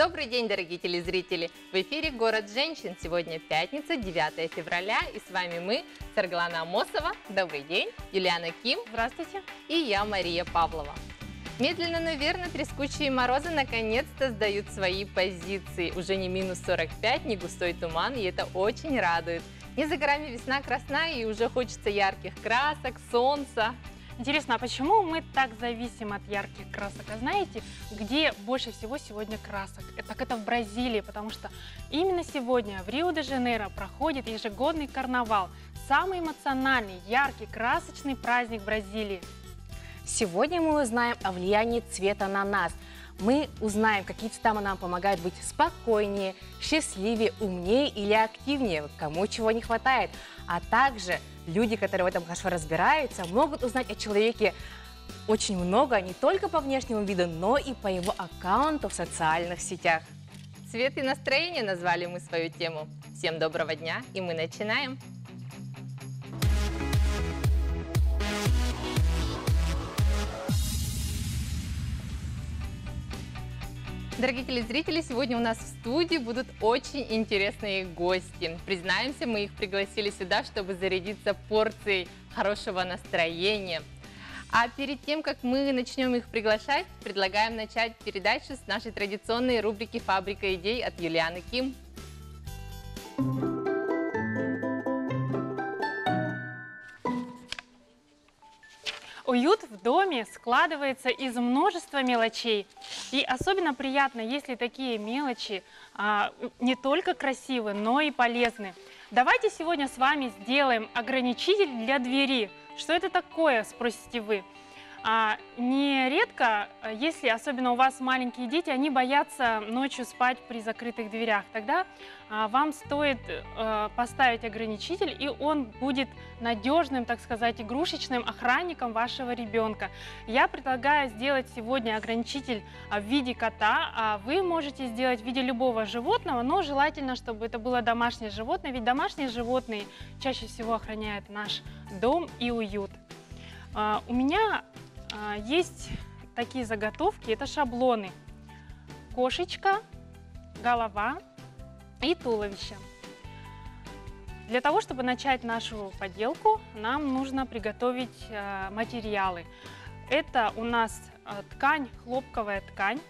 Добрый день, дорогие телезрители! В эфире «Город женщин». Сегодня пятница, 9 февраля, и с вами мы, Сарглана Амосова. Добрый день! Юлиана Ким. Здравствуйте. И я, Мария Павлова. Медленно, но верно, трескучие морозы наконец-то сдают свои позиции. Уже не минус 45, не густой туман, и это очень радует. Не за горами весна красна, и уже хочется ярких красок, солнца. Интересно, а почему мы так зависим от ярких красок? А знаете, где больше всего сегодня красок? Э, Так это в Бразилии, потому что именно сегодня в Рио-де-Жанейро проходит ежегодный карнавал. Самый эмоциональный, яркий, красочный праздник Бразилии. Сегодня мы узнаем о влиянии цвета на нас. Мы узнаем, какие цвета нам помогают быть спокойнее, счастливее, умнее или активнее, кому чего не хватает. А также люди, которые в этом хорошо разбираются, могут узнать о человеке очень много, не только по внешнему виду, но и по его аккаунту в социальных сетях. Цвет и настроение назвали мы свою тему. Всем доброго дня, и мы начинаем. Дорогие телезрители, сегодня у нас в студии будут очень интересные гости. Признаемся, мы их пригласили сюда, чтобы зарядиться порцией хорошего настроения. А перед тем, как мы начнем их приглашать, предлагаем начать передачу с нашей традиционной рубрики «Фабрика идей» от Юлианы Ким. Уют в доме складывается из множества мелочей. И особенно приятно, если такие мелочи а, не только красивы, но и полезны. Давайте сегодня с вами сделаем ограничитель для двери. Что это такое, спросите вы? А, нередко, а, если особенно у вас маленькие дети, они боятся ночью спать при закрытых дверях. Тогда а, вам стоит э, поставить ограничитель, и он будет надежным, так сказать, игрушечным охранником вашего ребенка. Я предлагаю сделать сегодня ограничитель а, в виде кота, а вы можете сделать в виде любого животного, но желательно, чтобы это было домашнее животное, ведь домашние животные чаще всего охраняют наш дом и уют. А, У меня есть такие заготовки, это шаблоны. Кошечка, голова и туловище. Для того, чтобы начать нашу поделку, нам нужно приготовить а, материалы. Это у нас а, ткань, хлопковая ткань,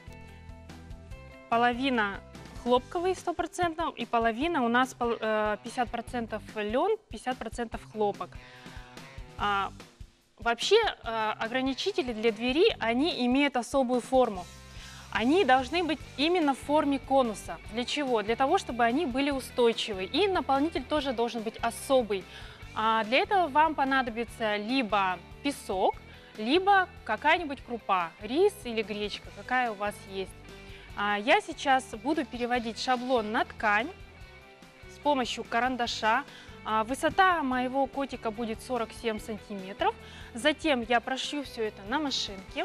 половина хлопковый 100% и половина у нас пол- э, 50% лен, 50% хлопок. Вообще э, ограничители для двери, они имеют особую форму. Они должны быть именно в форме конуса. Для чего? Для того, чтобы они были устойчивы. И наполнитель тоже должен быть особый. А для этого вам понадобится либо песок, либо какая-нибудь крупа, рис или гречка, какая у вас есть. А я сейчас буду переводить шаблон на ткань с помощью карандаша. А, Высота моего котика будет 47 сантиметров. Затем я прошью все это на машинке.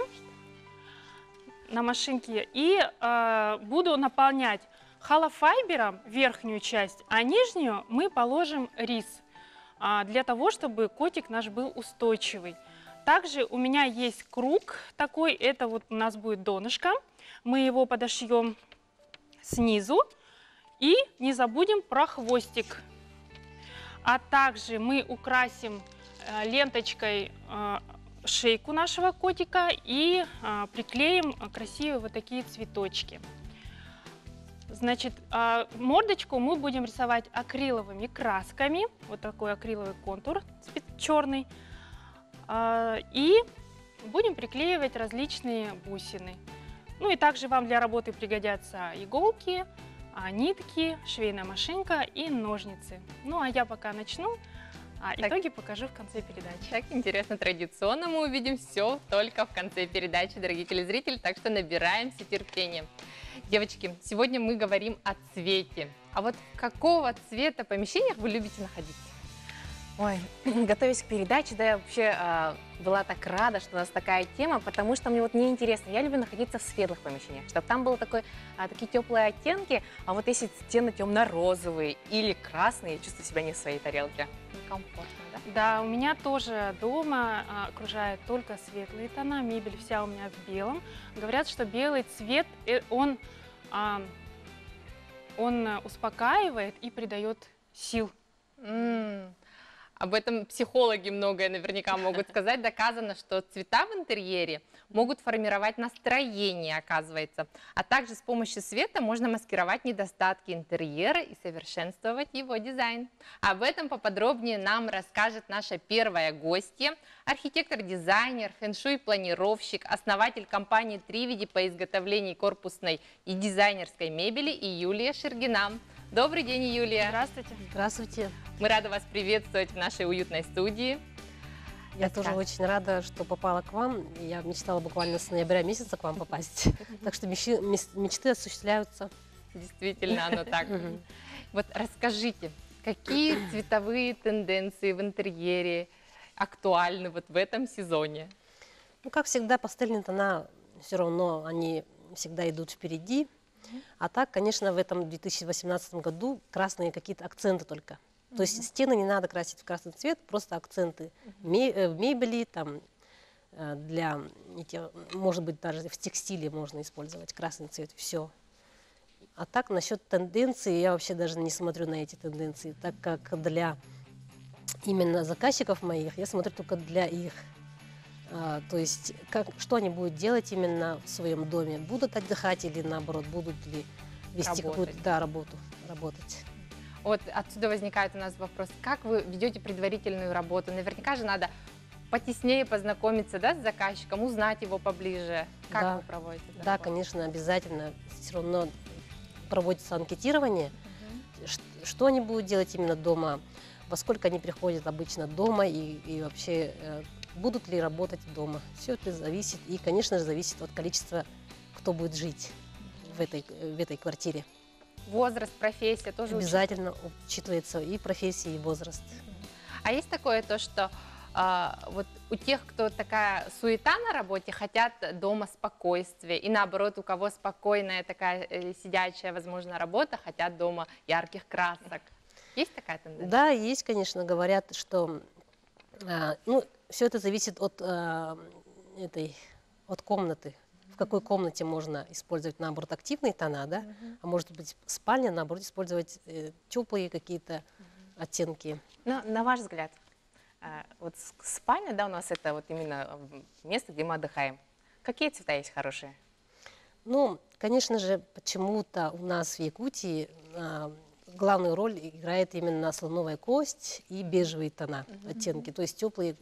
На машинке. И э, буду наполнять холофайбером верхнюю часть, а нижнюю мы положим рис. а, Для того, чтобы котик наш был устойчивый. Также у меня есть круг такой, это вот у нас будет донышко. Мы его подошьем снизу. И не забудем про хвостик. А также мы украсим э, ленточкой э, шейку нашего котика и э, приклеим красивые вот такие цветочки. Значит, мордочку мы будем рисовать акриловыми красками. Вот такой акриловый контур черный. И будем приклеивать различные бусины. Ну и также вам для работы пригодятся иголки, нитки, швейная машинка и ножницы. Ну а я пока начну, а Так. итоги покажу в конце передачи. Так интересно, традиционно мы увидим все только в конце передачи, дорогие телезрители, так что набираемся терпения. Девочки, сегодня мы говорим о цвете. А вот какого цвета помещениях вы любите находиться? Ой, готовясь к передаче, да, я вообще а, была так рада, что у нас такая тема, потому что мне вот не интересно. Я люблю находиться в светлых помещениях, чтобы там было такой, а, такие теплые оттенки, а вот если стены темно-розовые или красные, я чувствую себя не в своей тарелке. Комфортно, да? Да, у меня тоже дома а, окружает только светлые тона, мебель вся у меня в белом. Говорят, что белый цвет, э, он а, он э, успокаивает и придает сил. М, Об этом психологи многое наверняка могут сказать. Доказано, что цвета в интерьере могут формировать настроение, оказывается. А также с помощью света можно маскировать недостатки интерьера и совершенствовать его дизайн. Об этом поподробнее нам расскажет наша первая гостья, архитектор-дизайнер, фэншуй-планировщик, основатель компании «Тривиди» по изготовлению корпусной и дизайнерской мебели и Юлия Шергина. Добрый день, Юлия. Здравствуйте. Здравствуйте. Мы рады вас приветствовать в нашей уютной студии. Я тоже Рассказывай. очень рада, что попала к вам. Я мечтала буквально с ноября месяца к вам попасть. Так что мечты осуществляются. Действительно, оно так. Вот расскажите, какие цветовые тенденции в интерьере актуальны вот в этом сезоне? Ну, как всегда, пастельные тона все равно они всегда идут впереди. А так, конечно, в этом 2018 году красные какие-то акценты только. То есть стены не надо красить в красный цвет, просто акценты э, мебели, там э, для, может быть, даже в текстиле можно использовать красный цвет, все. А так, насчет тенденции, я вообще даже не смотрю на эти тенденции, так как для именно заказчиков моих, я смотрю только для их. А, то есть, как, что они будут делать именно в своем доме? Будут отдыхать или наоборот, будут ли вести какую-то да, работу, работать? Вот отсюда возникает у нас вопрос, как вы ведете предварительную работу? Наверняка же надо потеснее познакомиться да, с заказчиком, узнать его поближе. Как Да. вы проводите? Да, работу? конечно, обязательно. Все равно проводится анкетирование, ш- что они будут делать именно дома, во сколько они приходят обычно дома и, и вообще э, будут ли работать дома. Все это зависит и, конечно же, зависит от количества, кто будет жить в этой, в этой квартире. Возраст, профессия тоже? Обязательно учитывается и профессия, и возраст. А есть такое то, что а, вот у тех, кто такая суета на работе, хотят дома спокойствия, и наоборот, у кого спокойная такая э, сидячая, возможно, работа, хотят дома ярких красок. Есть такая тенденция? Да, есть, конечно, говорят, что а, ну, все это зависит от а, этой от комнаты. В какой комнате можно использовать, наоборот, активные тона, да? А может быть, спальня, наоборот, использовать э, теплые какие-то оттенки. Ну, на ваш взгляд, а, вот спальня, да, у нас это вот именно м, место, где мы отдыхаем. Какие цвета есть хорошие? Ну, конечно же, почему-то у нас в Якутии а, главную роль играет именно слоновая кость и бежевые тона, оттенки, то есть теплые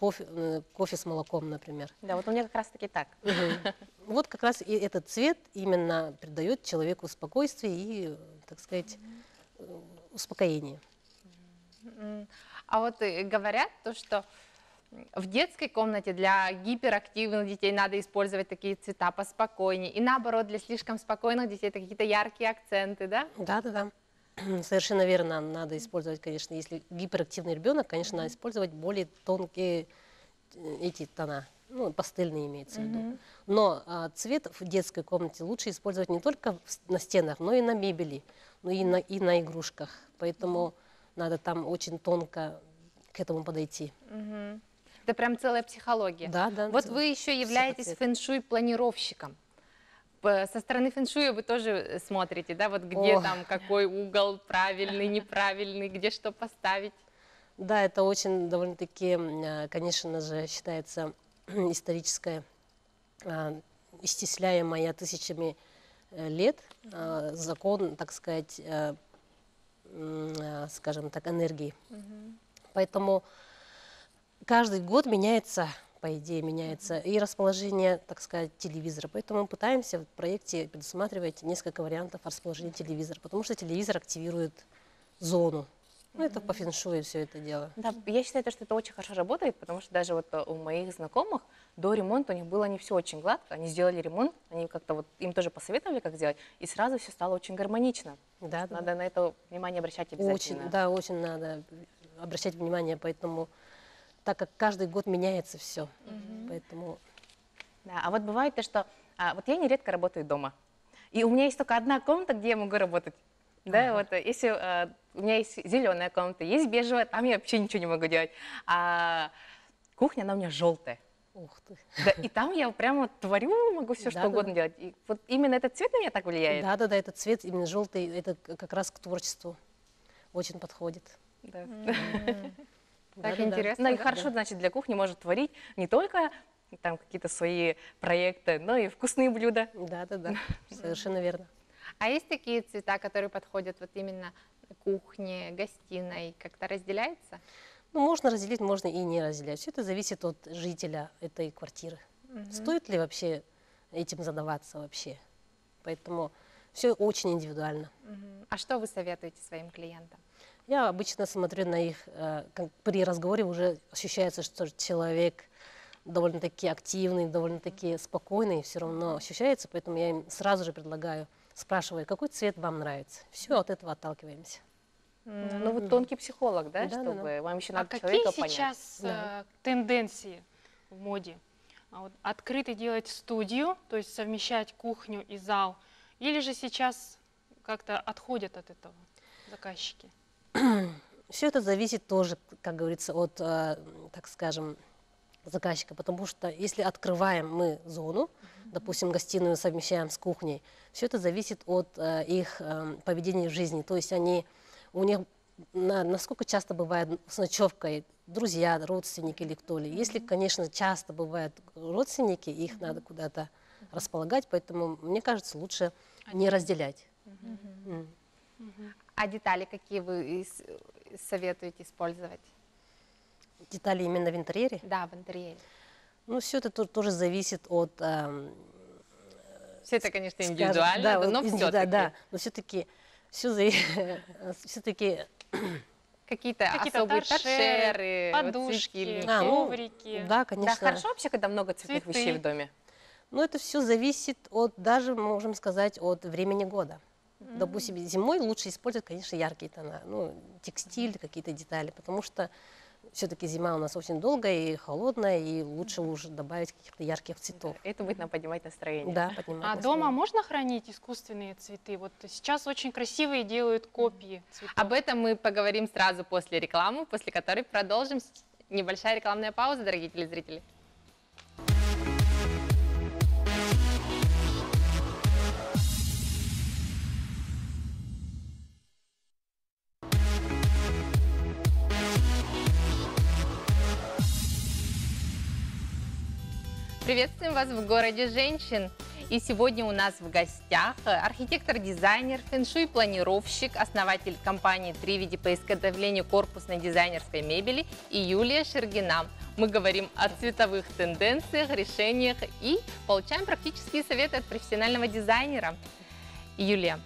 кофе, э, кофе с молоком, например. Да, вот у меня как раз-таки так. Мгм. Вот как раз и этот цвет именно придает человеку спокойствие и, так сказать, э, успокоение. А вот э, говорят то, что в детской комнате для гиперактивных детей надо использовать такие цвета поспокойнее. И наоборот, для слишком спокойных детей это какие-то яркие акценты, да? Да, да, да. Совершенно верно. Надо использовать, конечно, если гиперактивный ребенок, конечно, надо использовать более тонкие э, эти тона, ну, пастельные имеется в виду. Но а, цвет в детской комнате лучше использовать не только в на стенах, но и на мебели, но и на, и на игрушках. Поэтому надо там очень тонко к этому подойти. Мгм. Это прям целая психология. Да, да. Вот вы еще являетесь фэншуй-планировщиком. Со стороны фэншуя вы тоже э, смотрите, да, вот где О. там какой угол правильный, неправильный, где что поставить. Да, это очень довольно-таки, э, конечно же, считается историческое, а, исчисляемое тысячами э, лет а, закон, так сказать, скажем так, энергии. Поэтому каждый год меняется, по идее, меняется и расположение, так сказать, телевизора. Поэтому мы пытаемся в проекте предусматривать несколько вариантов расположения телевизора, потому что телевизор активирует зону. Ну, это по феншую все это дело. Да, я считаю, то, что это очень хорошо работает, потому что даже вот э, у моих знакомых до ремонта у них было не все очень гладко. Они сделали ремонт, они как-то вот им тоже посоветовали, как сделать, и сразу все стало очень гармонично. Да, да. Надо на это внимание обращать обязательно. Очень, да, очень надо обращать внимание, поэтому так как каждый год меняется все, поэтому Да, а вот бывает то, что а, вот я нередко работаю дома, и у меня есть только одна комната, где я могу работать. Да, вот э, если э, у меня есть зеленая комната, есть бежевая, там я вообще ничего не могу делать. А кухня, она у меня желтая. Ух ты. Да, и там я прямо творю, могу все что Да-да-да. угодно делать. И вот именно этот цвет на меня так влияет. Да, да, да, этот цвет именно желтый, это как раз к творчеству очень подходит. Да. Так Да-да-да. интересно. Ну и да? хорошо, значит, для кухни может творить не только там какие-то свои проекты, но и вкусные блюда. Да, да, да, совершенно верно. А есть такие цвета, которые подходят вот именно кухне, гостиной, как-то разделяется? Ну, можно разделить, можно и не разделять. Все это зависит от жителя этой квартиры. Стоит ли вообще этим задаваться вообще? Поэтому все очень индивидуально. Мгм. А что вы советуете своим клиентам? Я обычно смотрю на их, э, как при разговоре уже ощущается, что человек довольно-таки активный, довольно-таки спокойный, все равно ощущается, поэтому я им сразу же предлагаю, спрашиваю, какой цвет вам нравится. Все, от этого отталкиваемся. Ну вот тонкий психолог, да, Да-да-да. чтобы вам еще А надо какие человека понять. сейчас Да. э, тенденции в моде? А вот открыто делать студию, то есть совмещать кухню и зал, или же сейчас как-то отходят от этого заказчики? Все это зависит тоже, как говорится, от, э, так скажем, заказчика, потому что если открываем мы зону, допустим, гостиную совмещаем с кухней, все это зависит от э, их э, поведения в жизни. То есть они, у них на- насколько часто бывает с ночевкой друзья, родственники или кто ли. Если, конечно, часто бывают родственники, их надо куда-то располагать, поэтому, мне кажется, лучше не разделять. М. А детали какие вы советуете использовать? Детали именно в интерьере. Да, в интерьере. Ну, все это то- тоже зависит от... эм, Все это, конечно, скажем, индивидуально, да, да, вот но все-таки да, да, но все-таки все все-таки какие-то Какие-то особые торшеры, вот подушки, светильники. А, ну, коврики. да, Да, конечно. хорошо вообще, когда много цветных Цветы. вещей в доме. Но это все зависит от, даже можем сказать, от времени года. Допустим, зимой лучше использовать, конечно, яркие тона, ну, текстиль, какие-то детали, потому что все-таки зима у нас очень долгая и холодная, и лучше уже добавить каких-то ярких цветов. Это будет нам поднимать настроение. Да, поднимать А настроение. дома можно хранить искусственные цветы? Вот сейчас очень красивые делают копии цветов. Об этом мы поговорим сразу после рекламы, после которой продолжим. Небольшая рекламная пауза, дорогие телезрители. Приветствуем вас в городе женщин. И сегодня у нас в гостях э, архитектор-дизайнер, фэншуй-планировщик, основатель компании «Тривиди» по изготовлению корпусной дизайнерской мебели и Юлия Шергина. Мы говорим о цветовых тенденциях, решениях и получаем практические советы от профессионального дизайнера. Юлия,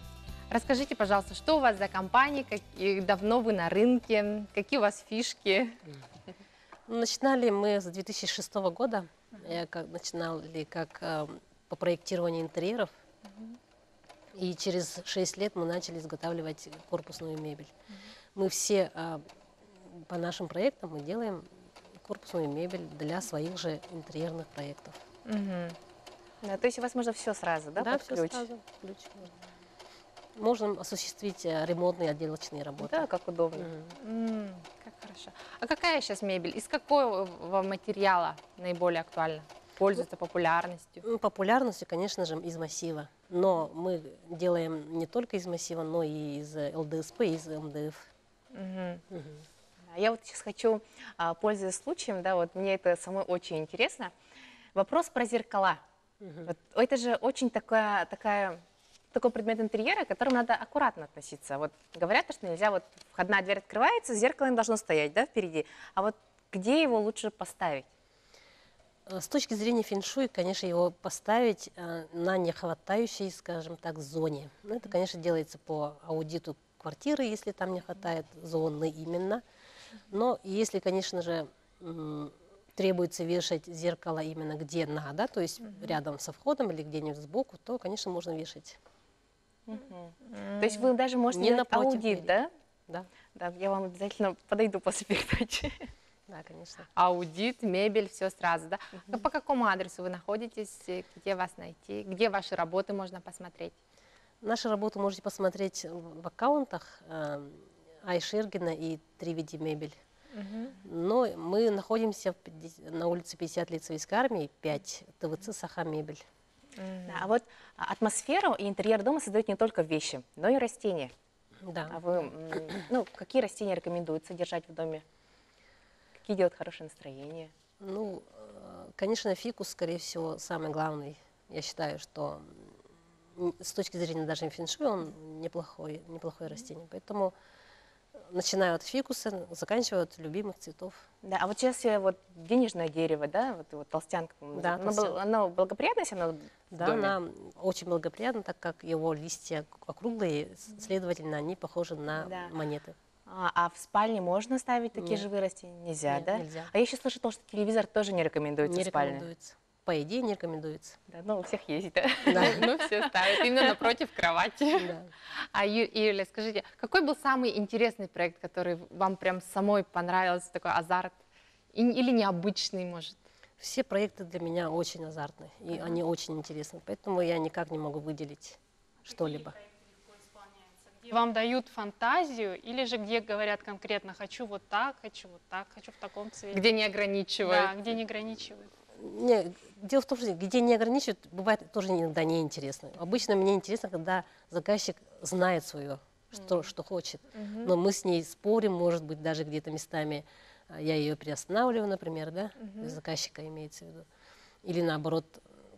расскажите, пожалуйста, что у вас за компания, как, давно вы на рынке, какие у вас фишки? Начинали мы с 2006 года. Я как, начинали как э, по проектированию интерьеров. И через 6 лет мы начали изготавливать корпусную мебель. Мы все э, по нашим проектам мы делаем корпусную мебель для своих же интерьерных проектов. Мгм. Да, то есть у вас можно все сразу, да, под все ключ? сразу. ключ можно. Можем осуществить э, ремонтные отделочные работы. Да, как удобно. Мгм. М, как хорошо. А какая сейчас мебель? Из какого материала наиболее актуальна? Пользуется популярностью? Ну, Популярностью, конечно же, из массива. Но мы делаем не только из массива, но и из ЛДСП, и из МДФ. Мгм. Да, Я вот сейчас хочу, а, пользуясь случаем, да, вот мне это самой очень интересно. Вопрос про зеркала. Мгм. Вот это же очень такая, такая, такой предмет интерьера, к которому надо аккуратно относиться. Вот говорят, что нельзя, вот входная дверь открывается, зеркало не должно стоять, да, впереди. А вот где его лучше поставить? Э, С точки зрения фэншуй, конечно, его поставить э, на нехватающей, скажем так, зоне. Ну, это, конечно, делается по аудиту квартиры, если там не хватает зоны именно. Но если, конечно же, требуется вешать зеркало именно где надо, то есть рядом со входом или где-нибудь сбоку, то, конечно, можно вешать. То есть вы даже можете Не делать аудит, да? Да, Да, я вам обязательно подойду после передачи. да, конечно. Аудит, мебель, все сразу, да? А По какому адресу вы находитесь? э, Где вас найти? Где ваши работы можно посмотреть? Наши работы можете посмотреть в аккаунтах э, Айшергина и 3 мебель. Но мы находимся в 50 на улице 50 лет Советской армии, 5, ТВЦ «Саха Мебель». Да, а вот а, атмосферу и интерьер дома создают не только вещи, но и растения. Да. А вы, ну, какие растения рекомендуется держать в доме? Какие делают хорошее настроение? Ну, э, конечно, фикус, скорее всего, самый главный. Я считаю, что с точки зрения даже феншуй он неплохой, неплохое растение. Поэтому начиная от фикуса, заканчивая от любимых цветов. Да, а вот сейчас э, вот денежное дерево, да, вот, вот толстянка, Да, оно, толстянка. оно благоприятно, оно Да, она очень благоприятна, так как его листья округлые, следовательно, они похожи на Да. монеты. А, а в спальне можно ставить такие Нет. живые растения? Нельзя, Нет, да? нельзя. А я еще слышала, что телевизор тоже не рекомендуется Не в спальне. рекомендуется. По идее, не рекомендуется. Да, ну, у всех есть, да. Да. Ну, все ставят именно напротив кровати. Да. А Ю- Юля, скажите, какой был самый интересный проект, который вам прям самой понравился, такой азарт? И- Или необычный, может? Все проекты для меня очень азартны, и они очень интересны, поэтому я никак не могу выделить что-либо. Где Вам дают фантазию или же где говорят конкретно «хочу вот так, хочу вот так, хочу в таком цвете». Где не ограничивают? Да, где не ограничивают. Не, дело в том, что где не ограничивают, бывает тоже иногда неинтересно. Обычно мне интересно, когда заказчик знает свое, что, что хочет. Но мы с ней спорим, может быть, даже где-то местами а, я ее приостанавливаю, например, да, заказчика имеется в виду. Или наоборот,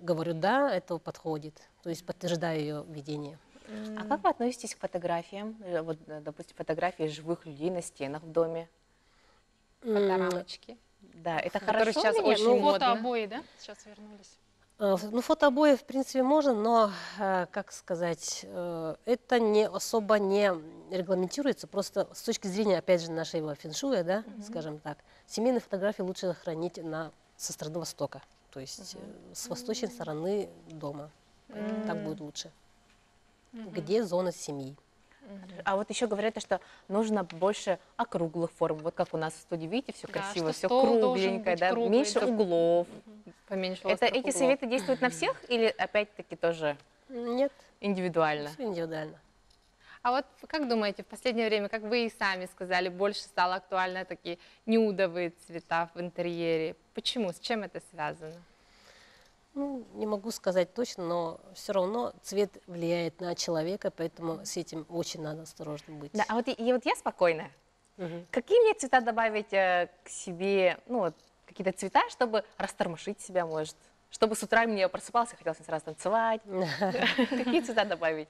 говорю, да, это подходит, то есть подтверждаю ее видение. А как вы относитесь к фотографиям? Э, Вот, э, допустим, фотографии живых людей на стенах в доме. Фоторамочки. Да, это Которые хорошо сейчас нет? очень Ну, модно. фотообои, да? Сейчас вернулись. Ф- Ну, фотообои, в принципе, можно, но, э, как сказать, э, это не особо не регламентируется. Просто с точки зрения, опять же, нашего феншуя, да, скажем так, семейные фотографии лучше хранить на, со стороны востока, то есть э, с восточной стороны дома. Поэтому Так будет лучше. Где зона семьи? А вот еще говорят, что нужно больше округлых форм. Вот как у нас в студии, видите, все Да, красиво, все кругленькое, да, круглый, меньше да. углов. Поменьше Это, эти углов. советы действуют на всех или опять-таки тоже Нет, индивидуально? все индивидуально. А вот как думаете, в последнее время, как вы и сами сказали, больше стало актуально такие нюдовые цвета в интерьере? Почему? С чем это связано? Ну, не могу сказать точно, но все равно цвет влияет на человека, поэтому с этим очень надо осторожно быть. Да, а вот, и, и вот я спокойная. Мгм. Какие мне цвета добавить э, к себе, ну вот какие-то цвета, чтобы растормошить себя, может? Чтобы с утра мне просыпался, хотелось сразу танцевать. Какие цвета добавить?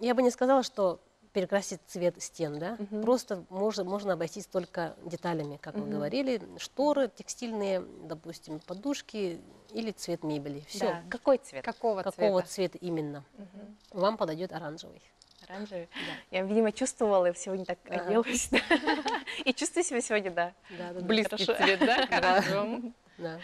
Я бы не сказала, что перекрасить цвет стен, да? Мгм. Просто можно, можно обойтись только деталями, как мы Мгм. говорили, шторы текстильные, допустим, подушки или цвет мебели. Все. Да. Какой цвет? Какого, Какого цвета? цвета именно? Мгм. Вам подойдет оранжевый. Оранжевый. Я, видимо, чувствовала, и сегодня так Ага. оделась. да. И чувствую себя сегодня, да. Да, да, да. Близкий Хорошо. цвет, да, к оранжевому? Да.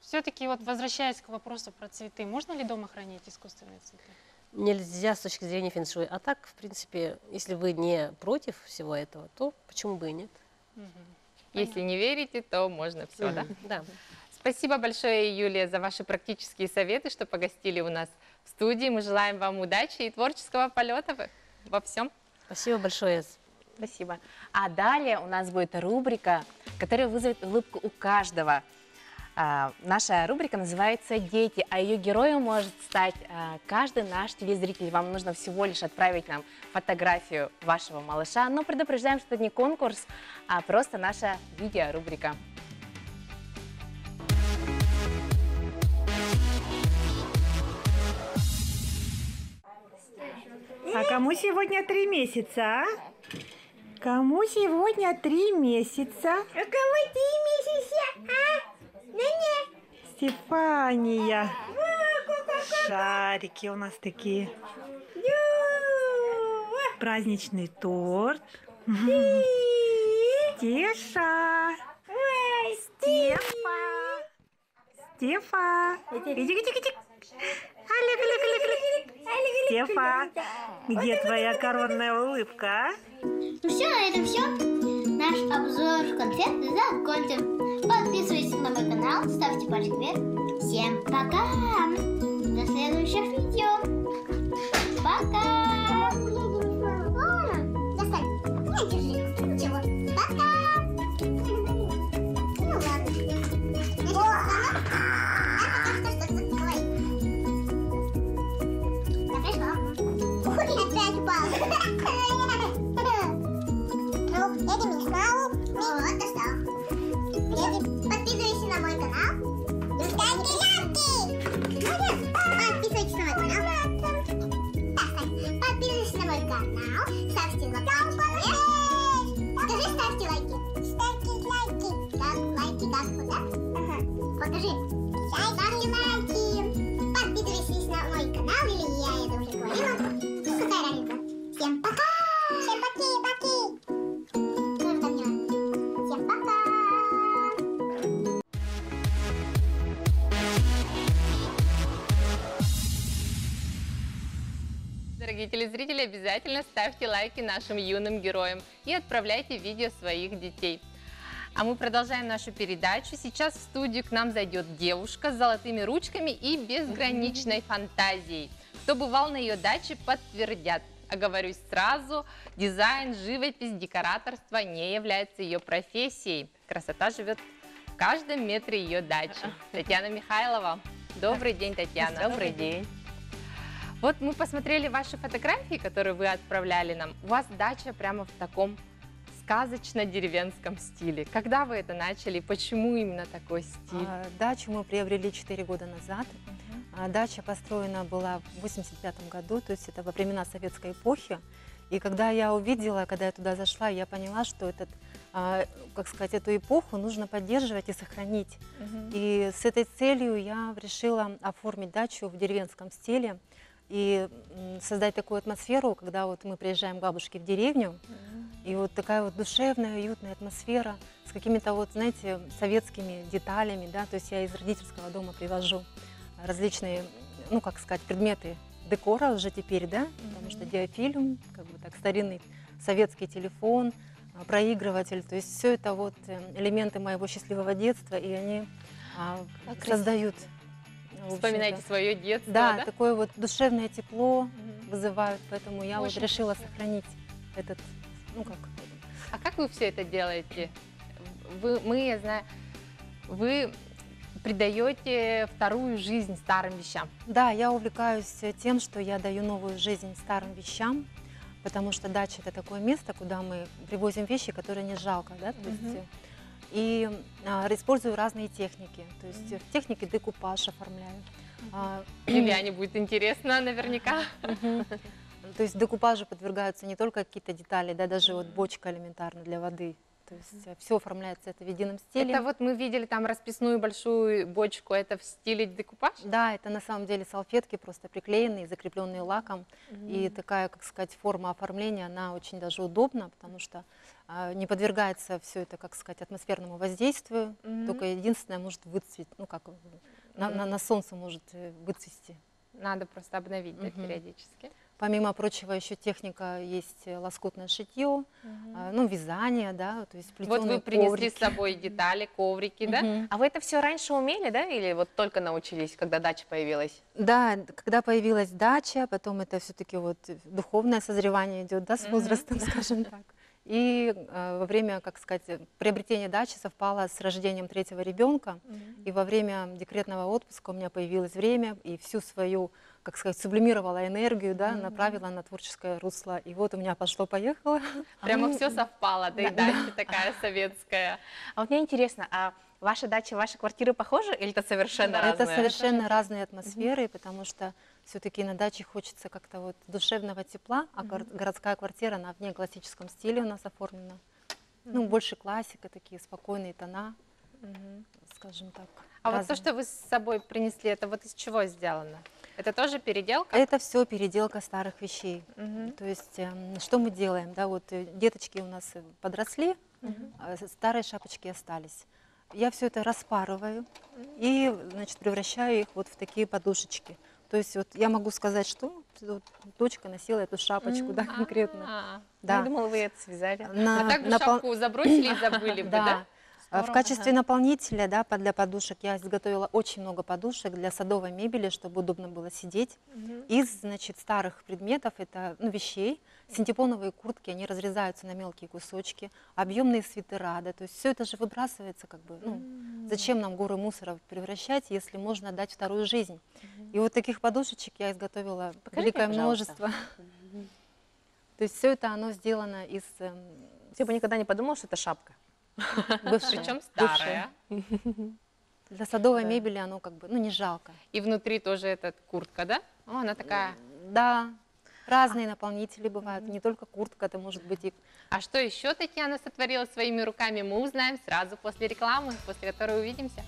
Все-таки вот возвращаясь к вопросу про цветы, можно ли дома хранить искусственные цветы? Нельзя с точки зрения фэншуй. А так, в принципе, если вы не против всего этого, то почему бы и нет? Если не верите, то можно все, да? Да. Спасибо большое, Юлия, за ваши практические советы, что погостили у нас в студии. Мы желаем вам удачи и творческого полета во всем. Спасибо большое. Спасибо. А далее у нас будет рубрика, которая вызовет улыбку у каждого. А, наша рубрика называется «Дети», а ее героем может стать а, каждый наш телезритель. Вам нужно всего лишь отправить нам фотографию вашего малыша. Но предупреждаем, что это не конкурс, а просто наша видеорубрика. А кому сегодня три месяца, а? Кому сегодня три месяца? А кому три месяца, а? Стефания. Шарики у нас такие. Праздничный торт. Стеша. Стефа. Стефа. Стефа, где твоя коронная улыбка, а? Ну все, на этом все. Наш обзор конфет закончен. Подписывайтесь на мой канал, ставьте пальчик вверх. Всем пока! До следующих видео. Пока! Thank you. Обязательно ставьте лайки нашим юным героям и отправляйте видео своих детей. А мы продолжаем нашу передачу. Сейчас в студию к нам зайдет девушка с золотыми ручками и безграничной фантазией. Кто бывал на ее даче, подтвердят. Оговорюсь сразу, дизайн, живопись, декораторство не является ее профессией. Красота живет в каждом метре ее дачи. Татьяна Михайлова. Добрый день, Татьяна. Добрый день. Вот мы посмотрели ваши фотографии, которые вы отправляли нам. У вас дача прямо в таком сказочно-деревенском стиле. Когда вы это начали? Почему именно такой стиль? А, Дачу мы приобрели 4 года назад. А, Дача построена была в 85 году, то есть это во времена советской эпохи. И когда я увидела, когда я туда зашла, я поняла, что этот, а, как сказать, эту эпоху нужно поддерживать и сохранить. И с этой целью я решила оформить дачу в деревенском стиле и создать такую атмосферу, когда вот мы приезжаем к бабушке в деревню, и вот такая вот душевная, уютная атмосфера с какими-то вот, знаете, советскими деталями, да, то есть я из родительского дома привожу различные, ну, как сказать, предметы декора уже теперь, да, потому что диафильм, как бы так, старинный советский телефон, а, проигрыватель, то есть все это вот э, элементы моего счастливого детства, и они а, создают Вспоминайте свое детство, да, да? такое вот душевное тепло Мгм. вызывают, поэтому я вот Очень решила красиво. сохранить этот, ну как, А как вы все это делаете? Вы, мы, я знаю, вы придаете вторую жизнь старым вещам. Да, я увлекаюсь тем, что я даю новую жизнь старым вещам, потому что дача это такое место, куда мы привозим вещи, которые не жалко, да, то есть, Мгм. э, и а, использую разные техники, то есть в технике декупаж оформляю. А, Лилиане будет интересно наверняка. мгм. То есть декупажу подвергаются не только какие-то детали, да, даже вот бочка элементарно для воды. То есть все оформляется это в едином стиле. Это вот мы видели там расписную большую бочку, это в стиле декупаж? Да, это на самом деле салфетки просто приклеенные, закрепленные лаком. И такая, как сказать, форма оформления, она очень даже удобна, потому что не подвергается все это, как сказать, атмосферному воздействию. Мгм. Только единственное может выцветь, ну как на, на- на солнце может э, выцвести. Надо просто обновить да, Мгм. периодически. Помимо прочего, еще техника есть э, лоскутное шитье, а, ну вязание, да, то есть Вот плетеные вы принесли коврики. с собой детали, коврики, да? Мгм. А вы это все раньше умели, да, или вот только научились, когда дача появилась? Да, когда появилась дача, потом это все-таки вот э, духовное созревание идет, да, с возрастом, скажем так. И э, во время, как сказать, приобретения дачи совпало с рождением третьего ребенка, и во время декретного отпуска у меня появилось время, и всю свою, как сказать, сублимировала энергию, да, направила на творческое русло. И вот у меня пошло-поехало. Прямо все совпало, да и дача такая советская. А вот мне интересно, а ваша дача, ваши квартиры похожи или это совершенно Это разные? совершенно разные атмосферы, потому что все-таки на даче хочется как-то вот душевного тепла, а гор- городская квартира, она в неоклассическом стиле у нас оформлена. Ну, больше классика, такие спокойные тона, скажем так. А вот то, разные. что вы с собой принесли, это вот из чего сделано? Это тоже переделка? Это все переделка старых вещей. Мгм. То есть, эм, что мы делаем? Да, вот э, деточки у нас э, подросли, а с- старые шапочки остались. Я все это распарываю и, значит, превращаю их вот в такие подушечки. То есть вот я могу сказать, что вот дочка носила эту шапочку, да, конкретно. А, Да. Я думала, вы это связали. На- А так бы напол- шапку забросили и забыли бы, да? Да. А В Здорово. качестве наполнителя да, для подушек я изготовила очень много подушек для садовой мебели, чтобы удобно было сидеть. Из значит, старых предметов, это ну, вещей, синтепоновые куртки, они разрезаются на мелкие кусочки, объемные свитера, да, то есть все это же выбрасывается как бы. Ну, зачем нам горы мусора превращать, если можно дать вторую жизнь? И вот таких подушечек я изготовила Покажите, великое пожалуйста. множество. То есть все это оно сделано из эм, Я бы никогда не подумала, что это шапка. бывшей- Причем старая. Для садовой Да. мебели оно как бы, ну, не жалко. И внутри тоже эта куртка, да? О, она такая. Да, разные наполнители бывают, не только куртка, это может быть и... А что еще Татьяна сотворила своими руками, мы узнаем сразу после рекламы, после которой увидимся.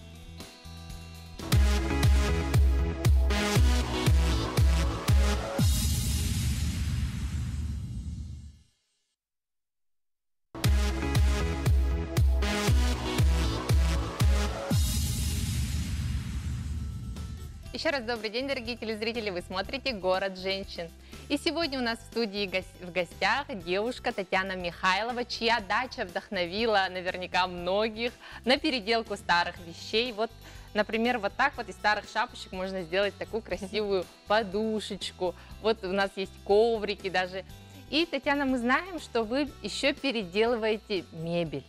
Еще раз добрый день, дорогие телезрители. Вы смотрите «Город женщин». И сегодня у нас в студии в гостях девушка Татьяна Михайлова, чья дача вдохновила наверняка многих на переделку старых вещей. Вот, например, вот так вот из старых шапочек можно сделать такую красивую подушечку. Вот у нас есть коврики даже. И, Татьяна, мы знаем, что вы еще переделываете мебель.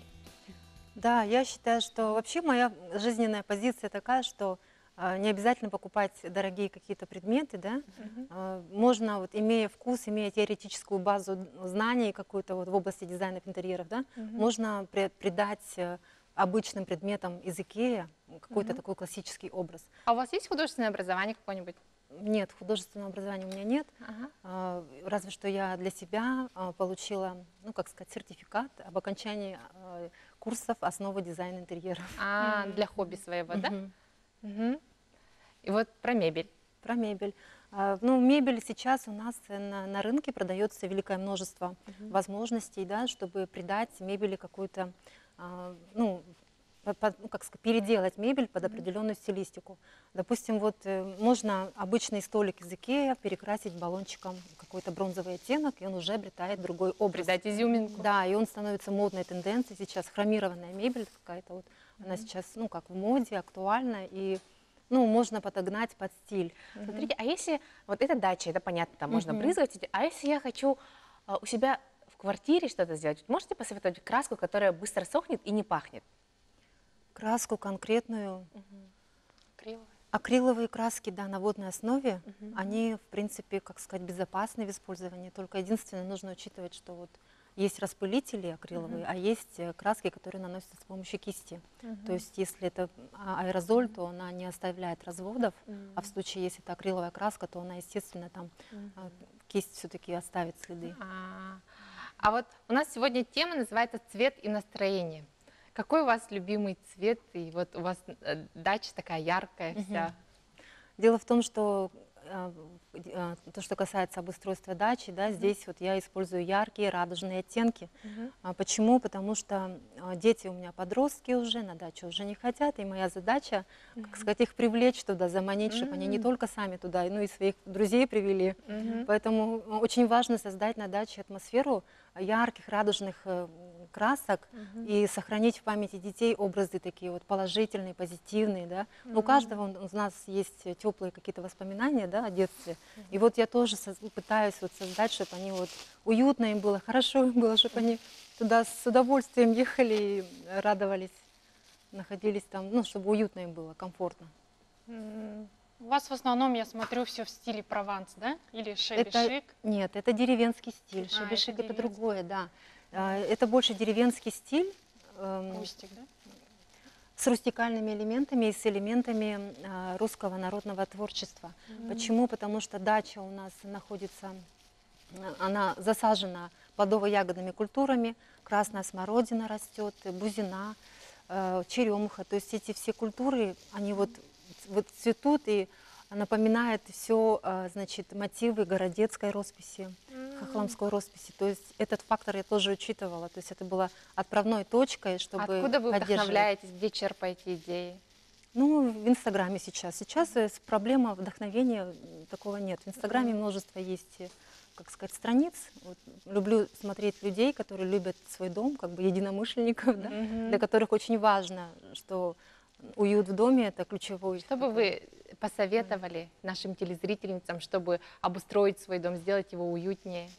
Да, я считаю, что вообще моя жизненная позиция такая, что не обязательно покупать дорогие какие-то предметы, да. А, Можно, вот, имея вкус, имея теоретическую базу знаний какую-то вот в области дизайнов интерьеров, да, можно при- придать э, обычным предметам из Икея какой-то такой классический образ. А у вас есть художественное образование какое-нибудь? Нет, художественного образования у меня нет. Ага. А, Разве что я для себя а, получила, ну, как сказать, сертификат об окончании а, курсов основы дизайна интерьеров. А, для хобби своего, да? Мгм. И вот про мебель. Про мебель. А, Ну, мебель сейчас у нас э, на, на рынке продается великое множество возможностей, да, чтобы придать мебели какую-то, а, ну, ну, как сказать, переделать мебель под определенную стилистику. Допустим, вот э, можно обычный столик из Икея перекрасить баллончиком какой-то бронзовый оттенок, и он уже обретает другой образ. Придать изюминку. Да, и он становится модной тенденцией сейчас. Хромированная мебель какая-то вот, она сейчас, ну, как в моде, актуальна, и, ну, можно подогнать под стиль. Смотрите, а если вот эта дача, это понятно, там можно Мгм. брызгать, а если я хочу а, у себя в квартире что-то сделать, можете посоветовать краску, которая быстро сохнет и не пахнет? Краску конкретную, Криво. акриловые краски, да, на водной основе, они, в принципе, как сказать, безопасны в использовании. Только единственное, нужно учитывать, что вот есть распылители акриловые, а есть э, краски, которые наносятся с помощью кисти. То есть, если это а- аэрозоль, то она не оставляет разводов, а в случае, если это акриловая краска, то она, естественно, там а, кисть все-таки оставит следы. А, а вот у нас сегодня тема называется «Цвет и настроение». Какой у вас любимый цвет? И вот у вас э, дача такая яркая вся. Дело в том, что то, что касается обустройства дачи, да, здесь вот я использую яркие радужные оттенки. А почему? Потому что дети у меня подростки уже, на дачу уже не хотят, и моя задача, как сказать, их привлечь туда, заманить, чтобы они не только сами туда, но и своих друзей привели. Поэтому э, очень важно создать на даче атмосферу ярких радужных э, красок и сохранить в памяти детей образы такие вот положительные, позитивные, да. Ну, У каждого из нас есть теплые какие-то воспоминания, да, о детстве. И вот я тоже пытаюсь вот создать, чтобы они вот уютно им было, хорошо им было, чтобы они туда с удовольствием ехали и радовались, находились там, ну, чтобы уютно им было, комфортно. У вас в основном, я смотрю, все в стиле Прованс, да? Или шеби Это-? Нет, это деревенский стиль. А, это это, другое, да. А, Это больше деревенский стиль эм, Кустик, да? С рустикальными элементами и с элементами а, русского народного творчества. Почему? Потому что дача у нас находится, она засажена плодово-ягодными культурами, красная смородина растет, бузина, э, черемуха. То есть эти все культуры, они вот, вот цветут и напоминает все, значит, мотивы городецкой росписи, хохломской росписи. То есть этот фактор я тоже учитывала. То есть это было отправной точкой, чтобы Откуда вы вдохновляетесь, где черпаете идеи? Ну, в Инстаграме сейчас. Сейчас э, проблема вдохновения такого нет. В Инстаграме множество есть, э, как сказать, страниц. Вот, люблю смотреть людей, которые любят свой дом, как бы единомышленников, да, для которых очень важно, что уют в доме это ключевой. Что бы вы посоветовали нашим телезрительницам, чтобы обустроить свой дом, сделать его уютнее?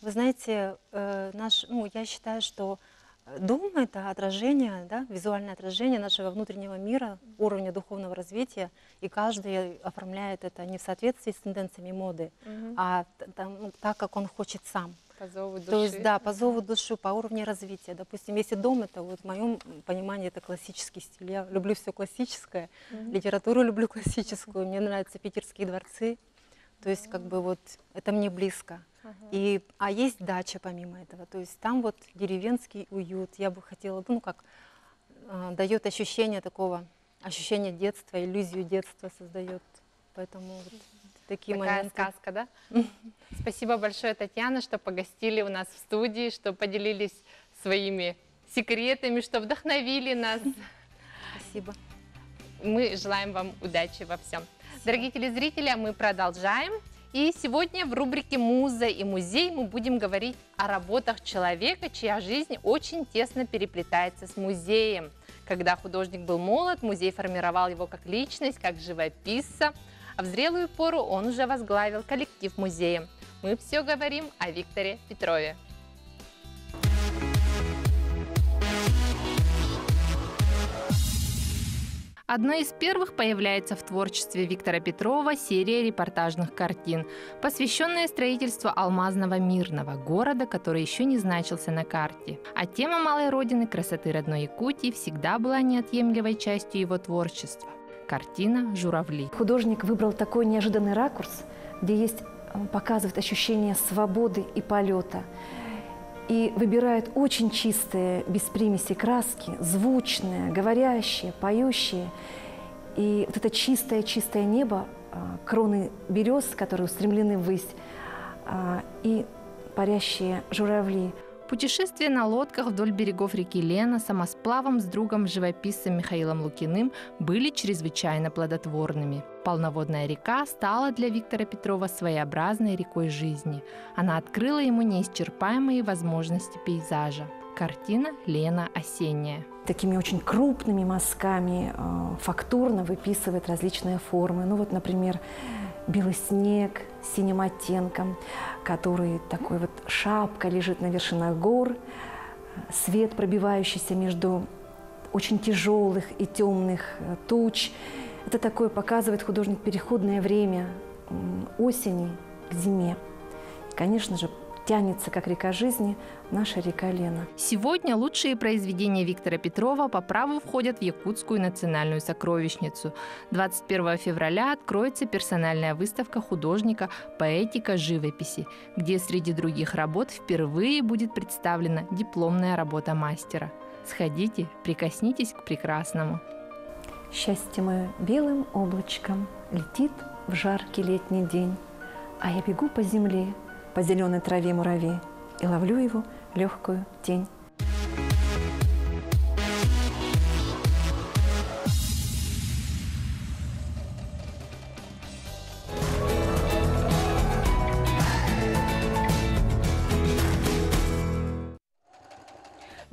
Вы знаете, э, наш, ну, я считаю, что дом – это отражение, да, визуальное отражение нашего внутреннего мира, уровня духовного развития, и каждый оформляет это не в соответствии с тенденциями моды, а т- там, ну, так, как он хочет сам. По зову души. То есть, да, по зову души, по уровню развития. Допустим, если дом, это вот в моем понимании это классический стиль. Я люблю все классическое, литературу люблю классическую, мне нравятся питерские дворцы. То есть, как бы вот это мне близко. И, а есть дача помимо этого. То есть там вот деревенский уют. Я бы хотела, ну как, э, дает ощущение такого, ощущение детства, иллюзию детства создает. Поэтому вот такие Такая моменты. сказка, да? Спасибо большое, Татьяна, что погостили у нас в студии, что поделились своими секретами, что вдохновили нас. Спасибо. Мы желаем вам удачи во всем. Дорогие телезрители, а мы продолжаем. И сегодня в рубрике «Муза и музей» мы будем говорить о работах человека, чья жизнь очень тесно переплетается с музеем. Когда художник был молод, музей формировал его как личность, как живописца, а в зрелую пору он уже возглавил коллектив музея. Мы все говорим о Викторе Петрове. Одной из первых появляется в творчестве Виктора Петрова серия репортажных картин, посвященная строительству Алмазного Мирного, города, который еще не значился на карте. А тема малой родины красоты родной Якутии всегда была неотъемлемой частью его творчества. Картина «Журавли». Художник выбрал такой неожиданный ракурс, где есть э, показывает ощущение свободы и полета – и выбирают очень чистые, без примеси краски, звучные, говорящие, поющие. И вот это чистое-чистое небо, а, кроны берез, которые устремлены ввысь, а, и парящие журавли – Путешествия на лодках вдоль берегов реки Лена самосплавом с другом-живописцем Михаилом Лукиным были чрезвычайно плодотворными. Полноводная река стала для Виктора Петрова своеобразной рекой жизни. Она открыла ему неисчерпаемые возможности пейзажа. Картина «Лена осенняя». Такими очень крупными мазками э, фактурно выписывает различные формы. Ну вот, например, белый снег с синим оттенком, который такой вот шапка лежит на вершинах гор, свет, пробивающийся между очень тяжелых и темных э, туч. Это такое показывает художник переходное время осени к зиме. Конечно же, тянется, как река жизни, наша река Лена. Сегодня лучшие произведения Виктора Петрова по праву входят в Якутскую национальную сокровищницу. 21 февраля откроется персональная выставка художника «Поэтика живописи», где среди других работ впервые будет представлена дипломная работа мастера. Сходите, прикоснитесь к прекрасному. Счастье мое белым облачком летит в жаркий летний день, а я бегу по земле, по зеленой траве муравей и ловлю его легкую тень.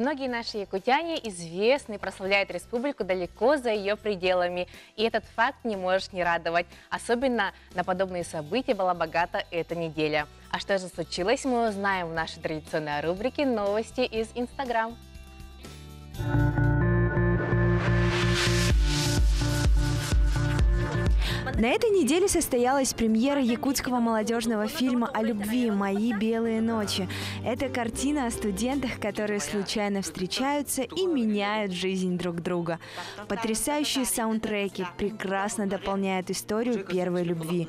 Многие наши якутяне известны и прославляют республику далеко за ее пределами. И этот факт не можешь не радовать. Особенно на подобные события была богата эта неделя. А что же случилось, мы узнаем в нашей традиционной рубрике «Новости из Инстаграм». На этой неделе состоялась премьера якутского молодежного фильма о любви «Мои белые ночи». Это картина о студентах, которые случайно встречаются и меняют жизнь друг друга. Потрясающие саундтреки прекрасно дополняют историю первой любви.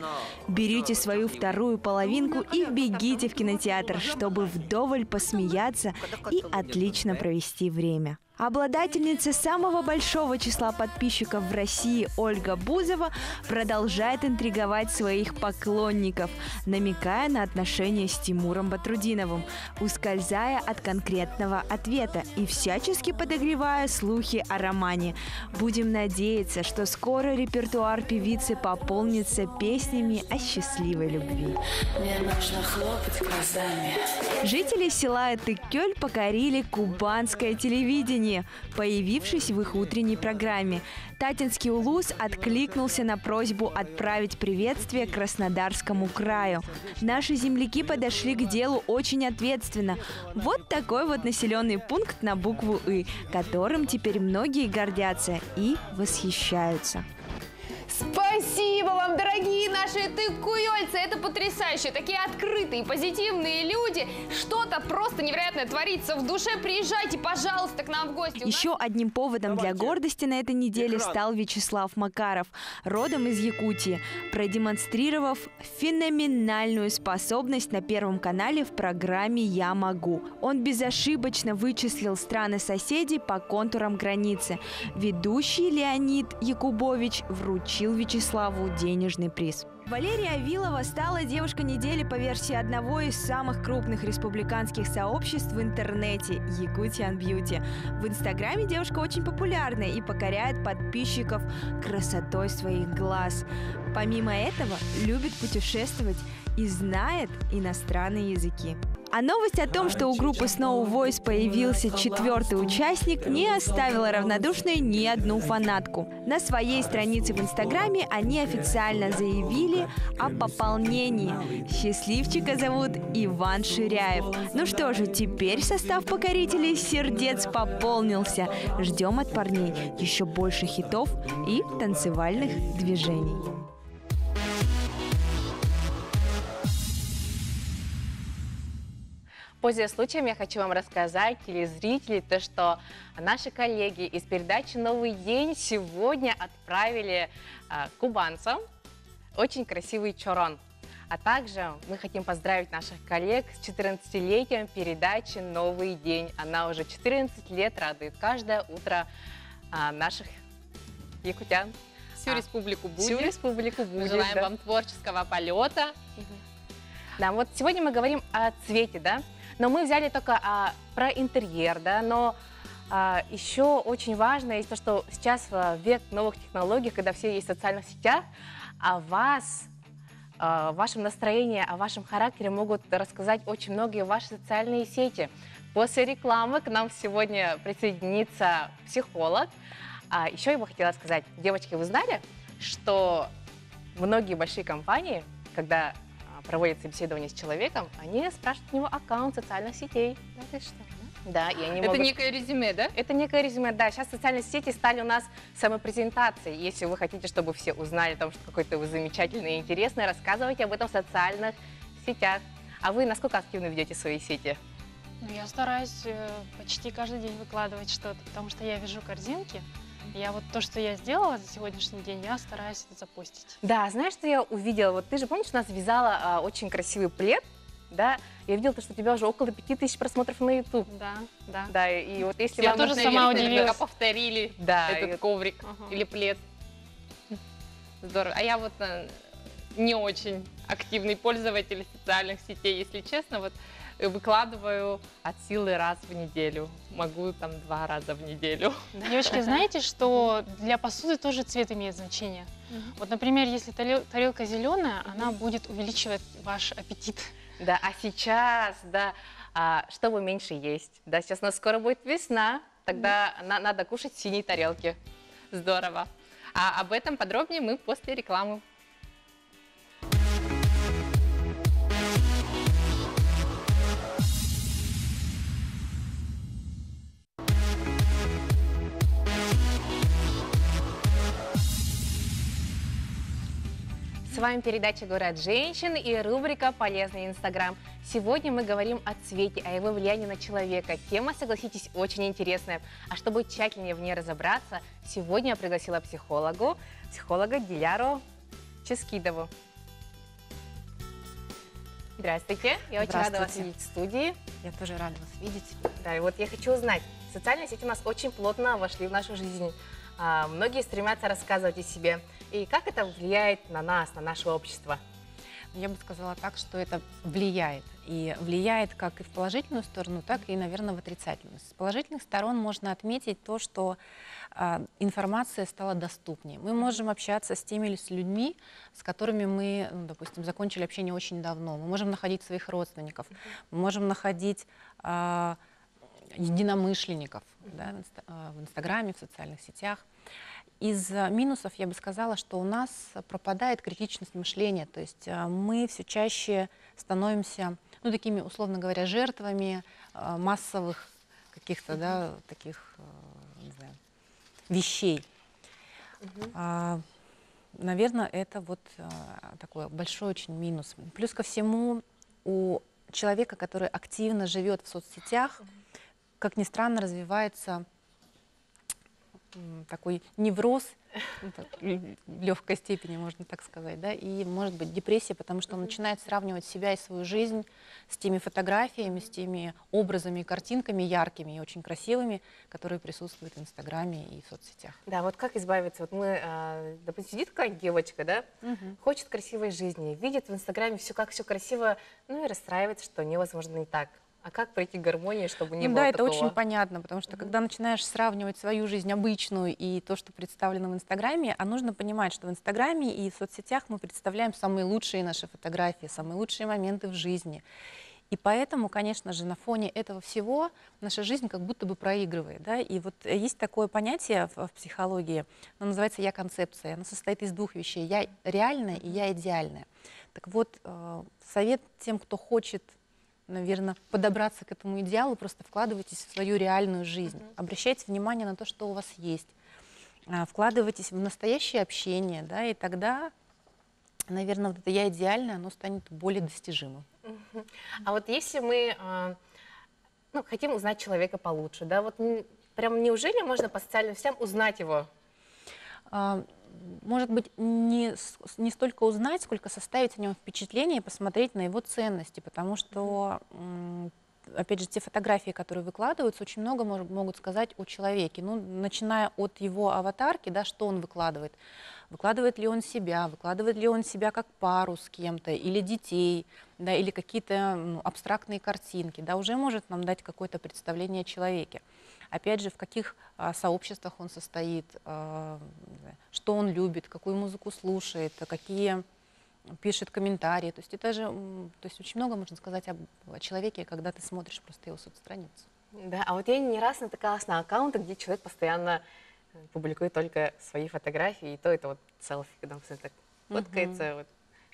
Берите свою вторую половинку и бегите в кинотеатр, чтобы вдоволь посмеяться и отлично провести время. Обладательница самого большого числа подписчиков в России Ольга Бузова продолжает интриговать своих поклонников, намекая на отношения с Тимуром Батрудиновым, ускользая от конкретного ответа и всячески подогревая слухи о романе. Будем надеяться, что скоро репертуар певицы пополнится песнями о счастливой любви. Мне нужно хлопать глазами. Жители села Этыкёль покорили кубанское телевидение Татьяне, появившись в их утренней программе. Татинский улус откликнулся на просьбу отправить приветствие Краснодарскому краю. Наши земляки подошли к делу очень ответственно. Вот такой вот населенный пункт на букву «И», которым теперь многие гордятся и восхищаются. Спасибо вам, дорогие наши тыкуёльцы! Это потрясающе! Такие открытые, позитивные люди! Что-то просто невероятное творится в душе. Приезжайте, пожалуйста, к нам в гости. Еще одним поводом Давайте. для гордости на этой неделе Экран. стал Вячеслав Макаров, родом из Якутии, продемонстрировав феноменальную способность на Первом канале в программе «Я могу». Он безошибочно вычислил страны соседей по контурам границы. Ведущий Леонид Якубович вручил вручил Вячеславу денежный приз. Валерия Авилова стала девушка недели по версии одного из самых крупных республиканских сообществ в интернете – Якутиан Бьюти. В Инстаграме девушка очень популярна и покоряет подписчиков красотой своих глаз. Помимо этого, любит путешествовать и знает иностранные языки. А новость о том, что у группы Snow Voice появился четвертый участник, не оставила равнодушной ни одну фанатку. На своей странице в Инстаграме они официально заявили о пополнении. Счастливчика зовут Иван Ширяев. Ну что же, теперь состав покорителей сердец пополнился. Ждем от парней еще больше хитов и танцевальных движений. Пользуясь случаем, я хочу вам рассказать, телезрители, то, что наши коллеги из передачи «Новый день» сегодня отправили э, кубанцам очень красивый чорон. А также мы хотим поздравить наших коллег с 14-летием передачи «Новый день». Она уже 14 лет радует каждое утро а, наших якутян. Всю А, республику будет. Всю республику будет. желаем да. вам творческого полета. Да, вот сегодня мы говорим о цвете, да, но мы взяли только а, про интерьер, да, но а, еще очень важно есть то, что сейчас а, век новых технологий, когда все есть в социальных сетях, о вас, а, о вашем настроении, о вашем характере могут рассказать очень многие ваши социальные сети. После рекламы к нам сегодня присоединится психолог. А еще я бы хотела сказать, девочки, вы знали, что многие большие компании, когда а, проводят собеседование с человеком, они спрашивают у него аккаунт социальных сетей. Да ты что? Да, и они Это могут... некое резюме, да? Это некое резюме, да. Сейчас социальные сети стали у нас самопрезентацией. Если вы хотите, чтобы все узнали о том, что какой-то вы замечательный и интересный, рассказывайте об этом в социальных сетях. А вы насколько активно ведете свои сети? Ну, я стараюсь э, почти каждый день выкладывать что-то, потому что я вяжу корзинки. Я вот то, что я сделала за сегодняшний день, я стараюсь это запустить. Да, знаешь, что я увидела? Вот ты же помнишь, у нас вязала а, очень красивый плед, да? Я видела, то, что у тебя уже около 5000 просмотров на YouTube. Да, да. Да, и и вот если Я вам тоже сама удивилась. Повторили Да, и этот вот- коврик Ага. или плед. Здорово. А я вот э, не очень активный пользователь социальных сетей, если честно. Вот выкладываю от силы раз в неделю. Могу там два раза в неделю. Девочки, знаете, что для посуды тоже цвет имеет значение? Вот, например, если тарел- тарелка зеленая, она будет увеличивать ваш аппетит. Да, а сейчас, да, а, чтобы меньше есть. Да, сейчас у нас скоро будет весна, тогда на- надо кушать синие тарелки. Здорово. А об этом подробнее мы после рекламы. Вами передача «Говорят женщины» и рубрика «Полезный Инстаграм». Сегодня мы говорим о цвете, о его влиянии на человека. Тема, согласитесь, очень интересная. А чтобы тщательнее в ней разобраться, сегодня я пригласила психологу, психолога Диляру Ческидову. Здравствуйте, я очень рада вас видеть в студии. Я тоже рада вас видеть. Да, и вот я хочу узнать, социальные сети у нас очень плотно вошли в нашу жизнь. А, многие стремятся рассказывать о себе. И как это влияет на нас, на наше общество? Я бы сказала так, что это влияет. И влияет как и в положительную сторону, так и, наверное, в отрицательную. С положительных сторон можно отметить то, что а, информация стала доступнее. Мы можем общаться с теми ли- с людьми, с которыми мы, ну, допустим, закончили общение очень давно. Мы можем находить своих родственников, мы можем находить а, единомышленников да, в, а, в Инстаграме, в социальных сетях. Из а, минусов я бы сказала, что у нас пропадает критичность мышления, то есть а, мы все чаще становимся, ну, такими, условно говоря, жертвами а, массовых каких-то, да, таких, а, знаю, вещей. Наверное, это вот а, такой большой очень минус. Плюс ко всему, у человека, который активно живет в соцсетях, как ни странно, развивается такой невроз ну, в легкой степени, можно так сказать, да, и может быть депрессия, потому что он начинает сравнивать себя и свою жизнь с теми фотографиями, с теми образами и картинками яркими и очень красивыми, которые присутствуют в Инстаграме и в соцсетях. Да, вот как избавиться? Вот мы, а, допустим, сидит какая-нибудь девочка, да, хочет красивой жизни, видит в Инстаграме все как все красиво, ну и расстраивается, что невозможно не так. А как пройти к гармонии, чтобы не Ну было да, это такого? очень понятно, потому что когда начинаешь сравнивать свою жизнь обычную и то, что представлено в Инстаграме, а нужно понимать, что в Инстаграме и в соцсетях мы представляем самые лучшие наши фотографии, самые лучшие моменты в жизни. И поэтому, конечно же, на фоне этого всего наша жизнь как будто бы проигрывает. Да? И вот есть такое понятие в, в психологии, оно называется «я-концепция». Оно состоит из двух вещей – «я реальная» и «я идеальная». Так вот, э, совет тем, кто хочет наверное, подобраться к этому идеалу, просто вкладывайтесь в свою реальную жизнь. Обращайте внимание на то, что у вас есть. А, Вкладывайтесь в настоящее общение, да, и тогда, наверное, вот это я идеальное, оно станет более достижимым. Мгм. А вот если мы а, ну, хотим узнать человека получше, да, вот прям неужели можно по социальным сетям узнать его? Может быть, не, не столько узнать, сколько составить о нем впечатление и посмотреть на его ценности, потому что, опять же, те фотографии, которые выкладываются, очень много мож- могут сказать о человеке. Ну, начиная от его аватарки, да, что он выкладывает. Выкладывает ли он себя, выкладывает ли он себя как пару с кем-то, или детей, да, или какие-то ну, абстрактные картинки, да, уже может нам дать какое-то представление о человеке. Опять же, в каких а, сообществах он состоит, а, что он любит, какую музыку слушает, какие пишет комментарии. То есть это же, то есть очень много можно сказать об, о человеке, когда ты смотришь просто его соцстраницу. Да, а вот я не раз натыкалась на аккаунты, где человек постоянно э, публикует только свои фотографии, и то это вот селфи, когда он постоянно так фоткается. Вот.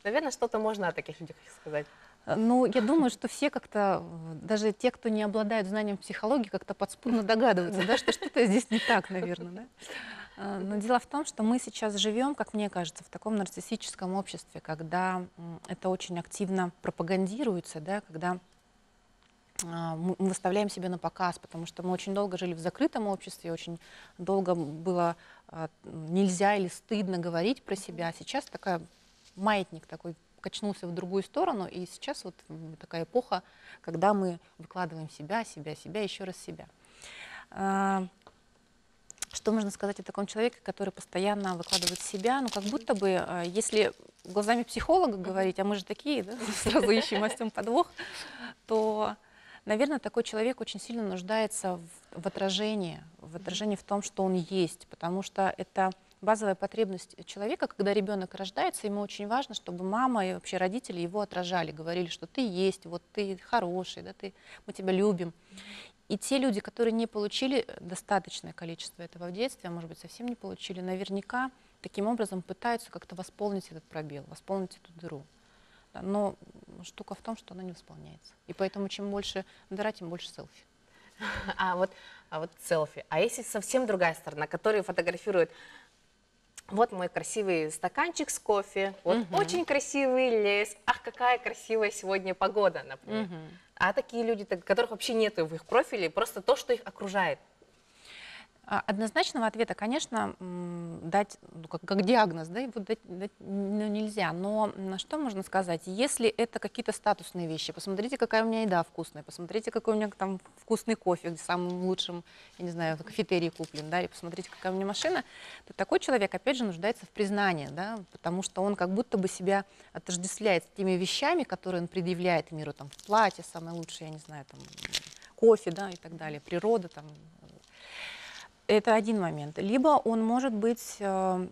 Наверное, что-то можно о таких людях сказать. А, Ну, я думаю, что все как-то, э, даже те, кто не обладает знанием психологии, как-то подспудно догадываются, да, что что-то здесь не так, наверное. Да? А, Но дело в том, что мы сейчас живем, как мне кажется, в таком нарциссическом обществе, когда это очень активно пропагандируется, да, когда а, мы выставляем себя на показ, потому что мы очень долго жили в закрытом обществе, очень долго было а, нельзя или стыдно говорить про себя. Сейчас такая маятник такой качнулся в другую сторону, и сейчас вот такая эпоха, когда мы выкладываем себя, себя, себя, еще раз себя. А, Что можно сказать о таком человеке, который постоянно выкладывает себя? Ну, как будто бы, а, если глазами психолога говорить, а мы же такие, да, сразу ищем во всем подвох, то, наверное, такой человек очень сильно нуждается в, в отражении, в отражении в том, что он есть, потому что это базовая потребность человека, когда ребенок рождается, ему очень важно, чтобы мама и вообще родители его отражали, говорили, что ты есть, вот ты хороший, да, ты, мы тебя любим. И те люди, которые не получили достаточное количество этого в детстве, а может быть совсем не получили, наверняка таким образом пытаются как-то восполнить этот пробел, восполнить эту дыру. Но штука в том, что она не восполняется. И поэтому чем больше дыра, тем больше селфи. А вот, а вот селфи. А если совсем другая сторона, которые фотографируют вот мой красивый стаканчик с кофе, вот Мгм. очень красивый лес, ах, какая красивая сегодня погода, например. А такие люди, которых вообще нету в их профиле, просто то, что их окружает. А, Однозначного ответа, конечно, дать ну, как, как диагноз, да, его дать, дать, ну, нельзя. Но м, что можно сказать? Если это какие-то статусные вещи, посмотрите, какая у меня еда вкусная, посмотрите, какой у меня там вкусный кофе, в самым лучшем, я не знаю, в кафетерии куплен, да, или посмотрите, какая у меня машина, то такой человек, опять же, нуждается в признании, да, потому что он как будто бы себя отождествляет с теми вещами, которые он предъявляет миру, там, платье самое лучшее, я не знаю, там, кофе, да, и так далее, природа, там, это один момент. Либо он может быть, э,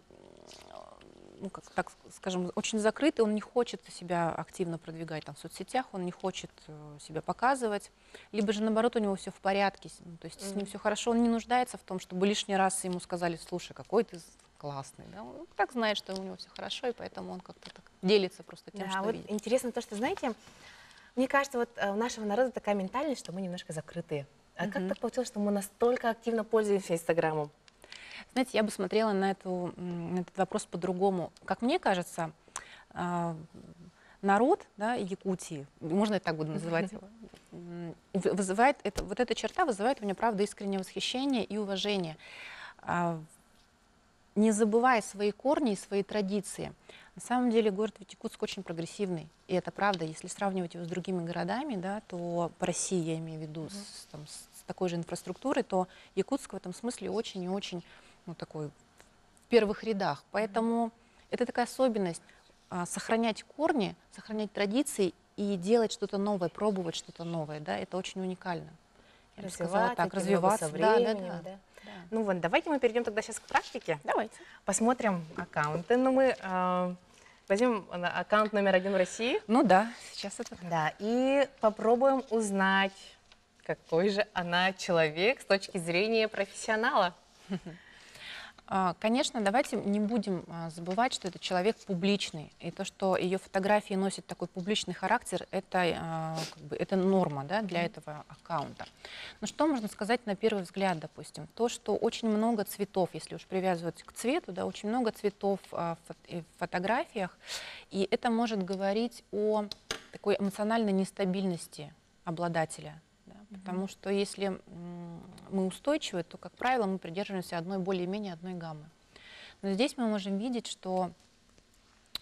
ну, как, так скажем, очень закрытый, он не хочет себя активно продвигать там, в соцсетях, он не хочет э, себя показывать. Либо же, наоборот, у него все в порядке, ну, то есть с ним все хорошо, он не нуждается в том, чтобы лишний раз ему сказали, слушай, какой ты классный. Да? Он так знает, что у него все хорошо, и поэтому он как-то так делится просто тем, Да, что вот видит. интересно то, что, знаете, мне кажется, вот э, у нашего народа такая ментальность, что мы немножко закрытые. А как Мгм. так получилось, что мы настолько активно пользуемся Инстаграмом? Знаете, я бы смотрела на, эту, на этот вопрос по-другому. Как мне кажется, а, народ да, Якутии, можно я так буду называть вызывает, это, вот эта черта вызывает у меня, правда, искреннее восхищение и уважение. А, Не забывая свои корни и свои традиции. На самом деле город ведь Якутск очень прогрессивный, и это правда. Если сравнивать его с другими городами, да, то по России, я имею в виду, с, там, с такой же инфраструктурой, то Якутск в этом смысле очень и очень ну, такой в первых рядах. Поэтому это такая особенность а, сохранять корни, сохранять традиции и делать что-то новое, пробовать что-то новое, да, это очень уникально. Я бы сказала так, развиваться. со да, да, временем, да. да. Ну вот, давайте мы перейдем тогда сейчас к практике. Давайте. Посмотрим аккаунты. Ну, мы э, возьмем э, аккаунт номер один в России. Ну да, сейчас это Да, и попробуем узнать, какой же она человек с точки зрения профессионала. А, Конечно, давайте не будем а, забывать, что это человек публичный. И то, что ее фотографии носят такой публичный характер, это, а, как бы, это норма да, для этого аккаунта. Но что можно сказать на первый взгляд, допустим? То, что очень много цветов, если уж привязывать к цвету, да, очень много цветов в фотографиях. И это может говорить о такой эмоциональной нестабильности обладателя. Потому что если мы устойчивы, то, как правило, мы придерживаемся одной более-менее одной гаммы. Но здесь мы можем видеть, что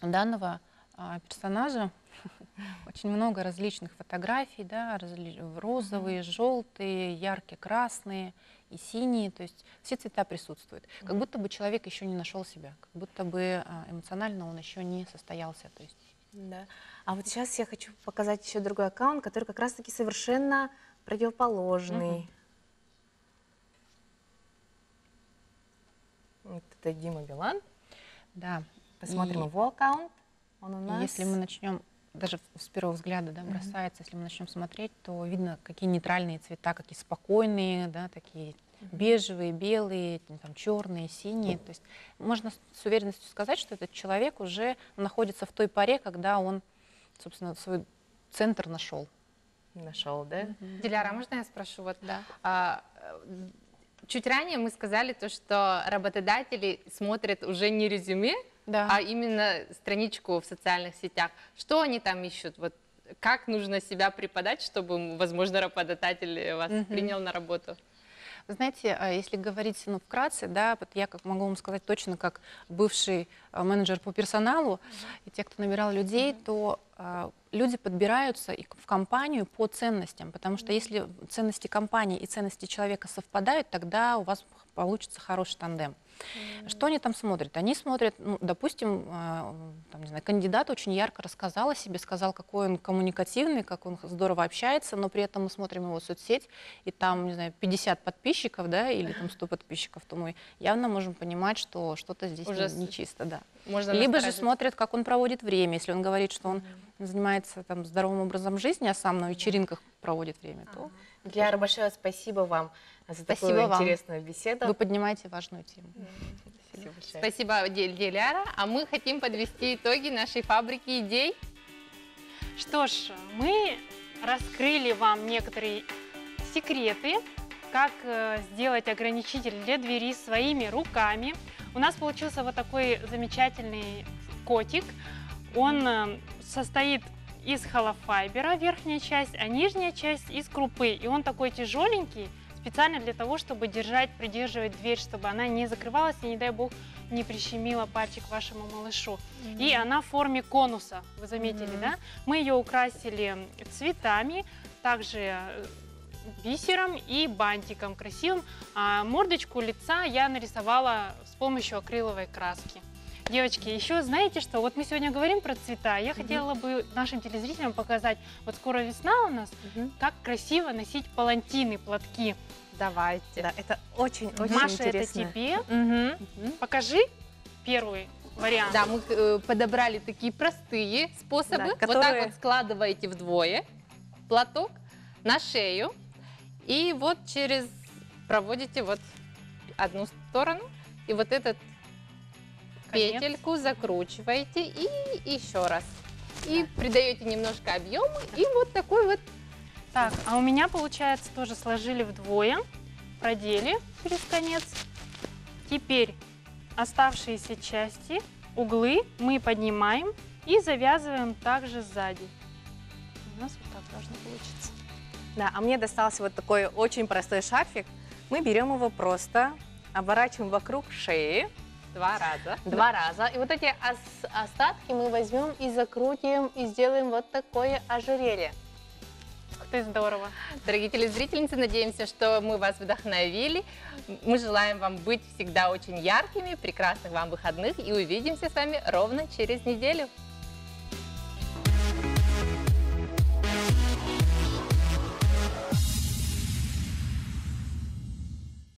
данного а, персонажа очень много различных фотографий, да, разли- розовые, желтые, яркие, красные и синие, то есть все цвета присутствуют. Как будто бы человек еще не нашел себя, как будто бы а, эмоционально он еще не состоялся. То есть Да. А вот сейчас я хочу показать еще другой аккаунт, который как раз-таки совершенно противоположный. Вот это Дима Билан. Да. Посмотрим И его аккаунт. Он у нас... Если мы начнем, даже с первого взгляда да, бросается, если мы начнем смотреть, то видно, какие нейтральные цвета, какие спокойные, да, такие бежевые, белые, там, черные, синие. То есть можно с уверенностью сказать, что этот человек уже находится в той паре, когда он, собственно, свой центр нашел. Нашел, да? Диляра, можно я спрошу? Вот, Да. а, э, чуть ранее мы сказали то, что работодатели смотрят уже не резюме, Да. а именно страничку в социальных сетях. Что они там ищут? Вот как нужно себя преподать, чтобы, возможно, работодатель вас Мгм. принял на работу? Знаете, а, если говорить ну, вкратце, да, вот я как могу вам сказать точно, как бывший а, менеджер по персоналу, и те, кто набирал людей, то а, люди подбираются и в компанию по ценностям, потому что если ценности компании и ценности человека совпадают, тогда у вас получится хороший тандем. Что они там смотрят? Они смотрят, ну, допустим, а, там, не знаю, кандидат очень ярко рассказал о себе, сказал, какой он коммуникативный, как он здорово общается, но при этом мы смотрим его соцсеть, и там, не знаю, 50 подписчиков, да, или там 100 подписчиков, то мы явно можем понимать, что что-то здесь Уже не- нечисто, да. Можно Либо же смотрят, как он проводит время. Если он говорит, что он занимается там здоровым образом жизни, а сам на вечеринках проводит время, то Диляра, большое спасибо вам за Спасибо такую вам. интересную беседу. вы поднимаете важную тему. Спасибо большое. Спасибо, Ди- Диляра. А мы хотим подвести итоги нашей фабрики идей. Что ж, мы раскрыли вам некоторые секреты, как э, сделать ограничитель для двери своими руками. У нас получился вот такой замечательный котик. Он э, состоит из холофайбера, верхняя часть, а нижняя часть из крупы. И он такой тяжеленький, специально для того, чтобы держать, придерживать дверь, чтобы она не закрывалась и, не дай бог, не прищемила пальчик вашему малышу. И она в форме конуса, вы заметили, Мгм. да? Мы ее украсили цветами, также э, бисером и бантиком красивым. А мордочку лица я нарисовала с помощью акриловой краски. Девочки, еще знаете что? Вот мы сегодня говорим про цвета. Я хотела бы нашим телезрителям показать, вот скоро весна у нас, как красиво носить палантины, платки. Давайте. Да, это очень-очень Маша, интересно. это тебе. Мгм. Покажи первый вариант. Да, мы э, подобрали такие простые способы. Да, Вот так которые- вот складываете вдвое платок на шею и вот через проводите вот одну сторону и вот этот Петельку закручиваете и еще раз. И придаете немножко объема и вот такой вот Так, а у меня, получается, тоже сложили вдвое, продели через конец. Теперь оставшиеся части, углы мы поднимаем и завязываем также сзади. У нас вот так должно получиться. Да, а мне достался вот такой очень простой шарфик. Мы берем его просто, оборачиваем вокруг шеи два раза. два раза. И вот эти ос- остатки мы возьмем и закрутим, и сделаем вот такое ожерелье. Ух ты, здорово. Дорогие телезрительницы, надеемся, что мы вас вдохновили. Мы желаем вам быть всегда очень яркими, прекрасных вам выходных и увидимся с вами ровно через неделю.